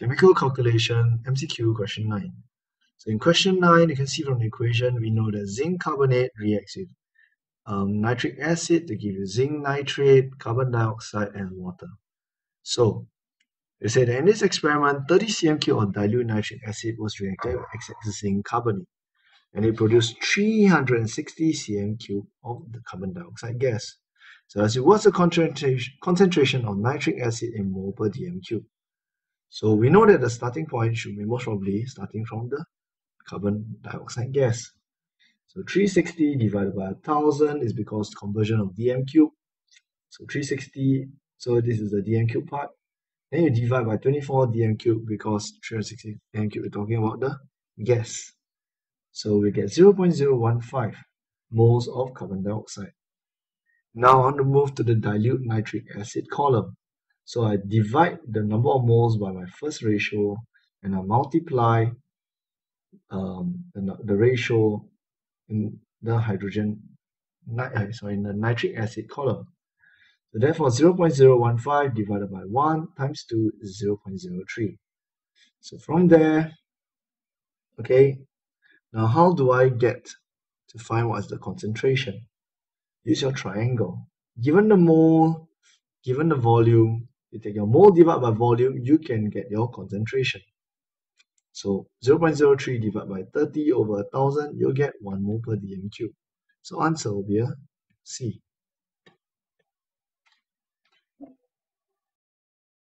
Chemical calculation, MCQ question 9. So in question 9, you can see from the equation, we know that zinc carbonate reacts with um, nitric acid to give you zinc nitrate, carbon dioxide, and water. So, they said in this experiment, 30 cm of dilute nitric acid was reacted with excess zinc carbonate, and it produced 360 cm cube of the carbon dioxide gas. So as it was the concentration, concentration of nitric acid in mole per dm cube. So we know that the starting point should be most probably starting from the carbon dioxide gas. So 360 divided by 1000 is because conversion of dm cube. So 360, so this is the dm cube part. Then you divide by 24 dm cube because 360 dm cube, we're talking about the gas. So we get 0.015 moles of carbon dioxide. Now I want to move to the dilute nitric acid column. So I divide the number of moles by my first ratio and I multiply um, the, the ratio in the hydrogen, uh, sorry, in the nitric acid column. So therefore 0.015 divided by 1 times 2 is 0.03. So from there, okay, now how do I get to find what is the concentration? Use your triangle. Given the mole, given the volume, you take your mole divided by volume, you can get your concentration. So 0.03 divided by 30 over 1000, you'll get 1 mole per dm cube. So answer will be a C.